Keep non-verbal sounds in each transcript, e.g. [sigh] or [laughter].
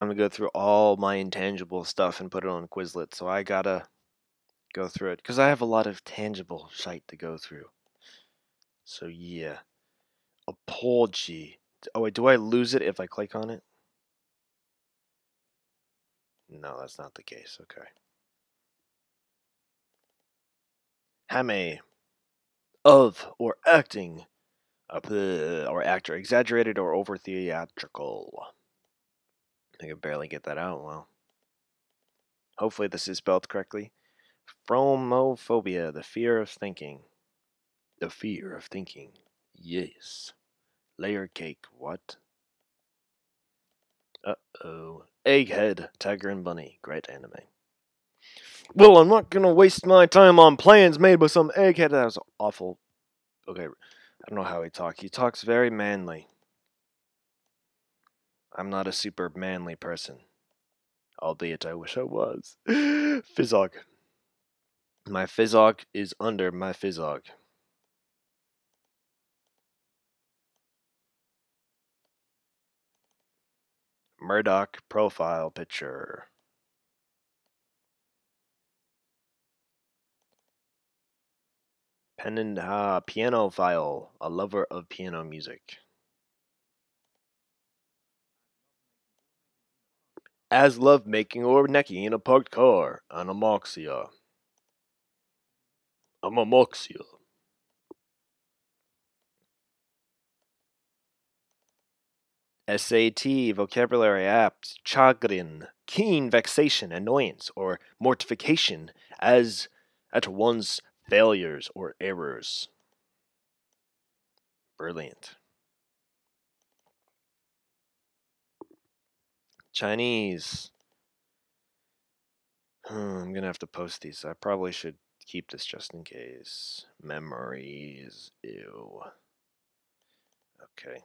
I'm gonna go through all my intangible stuff and put it on Quizlet. So I gotta go through it because I have a lot of tangible shite to go through. So yeah, apology. Oh wait, do I lose it if I click on it? No, that's not the case. Okay. Hame of or acting uh, or actor exaggerated or over theatrical. I could barely get that out. Well, hopefully this is spelled correctly. Phromophobia, the fear of thinking. The fear of thinking. Yes. Layer cake. What? Uh oh. Egghead, Tiger and Bunny. Great anime. Well, I'm not gonna waste my time on plans made by some egghead. That was awful. Okay, I don't know how he talks. He talks very manly. I'm not a super manly person. Albeit I wish I was. [gasps] Fizzog. My Fizzog is under my Fizzog. Murdoch profile picture. Pen and uh, pianophile, a lover of piano music. As love making or necking in a parked car, anamoxia. Amamoxia. SAT, vocabulary apt, chagrin, keen vexation, annoyance, or mortification as at one's failures or errors. Brilliant. Chinese. Hmm, I'm gonna have to post these. I probably should keep this just in case. Memories. Ew. Okay.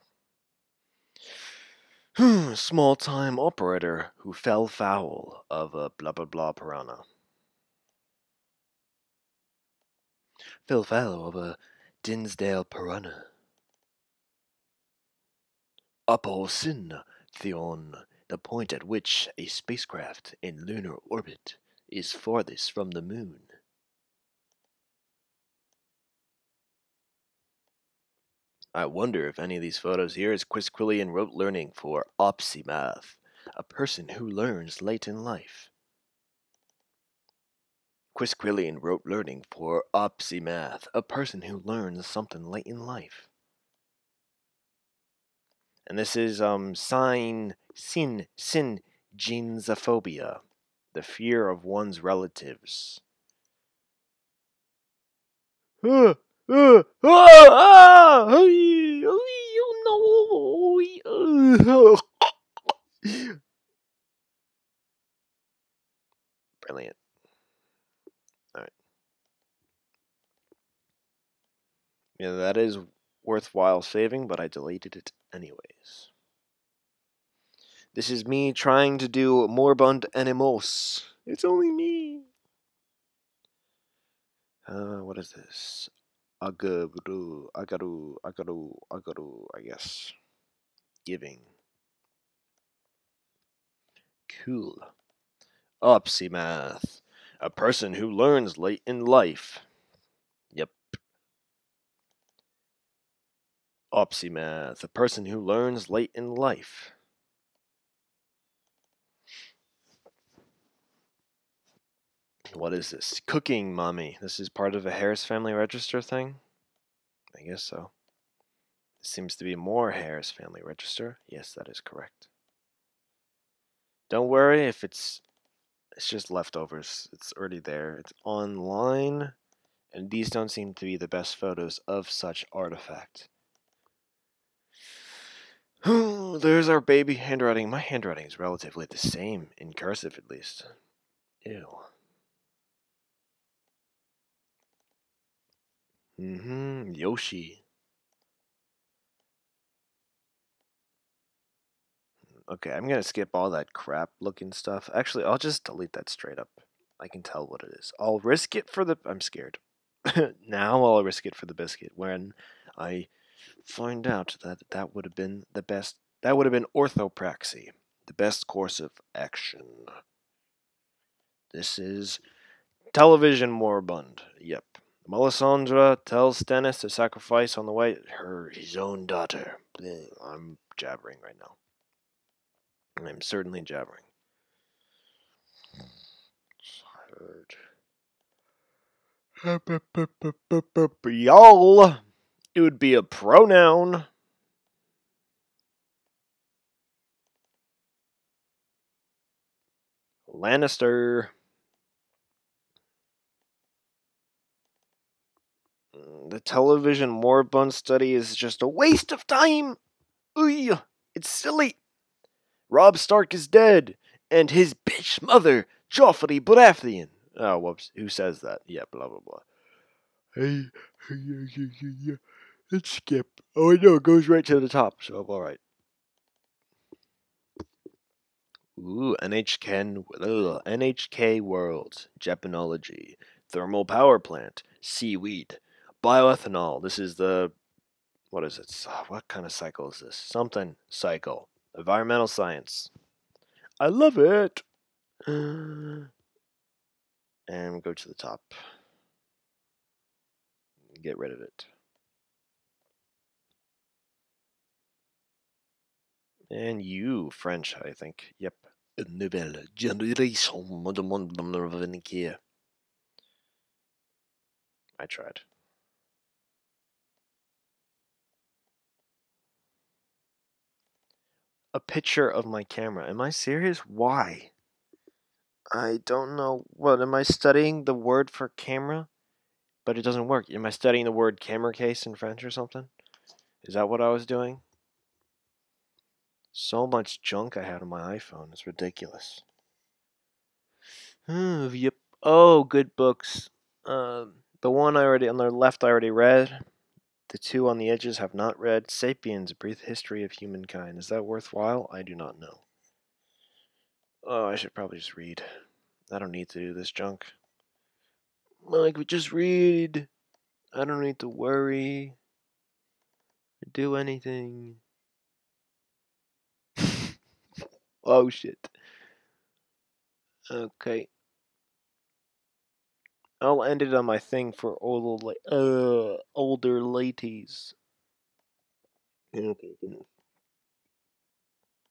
Small time operator who fell foul of a blah blah blah piranha. Fell foul of a Dinsdale piranha. Aposin Theon, the point at which a spacecraft in lunar orbit is farthest from the moon. I wonder if any of these photos here is Quisquillian rote learning for Opsimath, a person who learns late in life. Quisquillian rote learning for Opsimath, a person who learns something late in life. And this is um sign sin sin genzophobia, the fear of one's relatives. Brilliant. All right. Yeah, that is worthwhile saving, but I deleted it anyways. This is me trying to do Morbund Animos. It's only me. Uh, what is this? agaru, agaru, agaru, agaru, I guess. Giving. Cool. Opsimath. A person who learns late in life. Yep. Opsimath. A person who learns late in life. What is this? Cooking Mommy. This is part of a Harris Family Register thing? I guess so. Seems to be more Harris Family Register. Yes, that is correct. Don't worry if it's it's just leftovers. It's already there. It's online. And these don't seem to be the best photos of such artifact. [sighs] There's our baby handwriting. My handwriting is relatively the same, in cursive at least. Ew. Mm-hmm. Yoshi. Okay, I'm gonna skip all that crap looking stuff. Actually, I'll just delete that straight up. I can tell what it is. I'll risk it for the. I'm scared. [laughs] now I'll risk it for the biscuit when I find out that that would have been the best. That would have been orthopraxy. the best course of action. This is television moribund. Yep. Melisandre tells Stannis to sacrifice on the way her his own daughter. I'm jabbering right now. I'm certainly jabbering. Y'all, it would be a pronoun. Lannister. The television moribund study is just a waste of time. Ooh, it's silly. Robb Stark is dead, and his bitch mother, Joffrey Baratheon. Oh, whoops. Who says that? Yeah, blah, blah, blah. Hey, yeah, yeah, yeah, yeah. Let's skip. Oh, know. It goes right to the top, so I'm all right. Ooh, NHK, ugh, NHK World, Japanology, Thermal Power Plant, Seaweed, Bioethanol. This is the, what is it? What kind of cycle is this? Something cycle. Environmental science. I love it. And go to the top. Get rid of it. And you, French, I think. Yep. Nouvelle génération I tried. A picture of my camera. Am I serious? Why? I don't know. What, am I studying the word for camera? But it doesn't work. Am I studying the word camera case in French or something? Is that what I was doing? So much junk I had on my iPhone. It's ridiculous. [sighs] yep. Oh, good books. Uh, the one I already on the left I already read. The two on the edges have not read. Sapiens: A Brief History of Humankind. Is that worthwhile? I do not know. Oh, I should probably just read. I don't need to do this junk. Like, just read. I don't need to worry. Do anything. [laughs] Oh shit. Okay. I'll end it on my thing for older, uh, older ladies. Okay,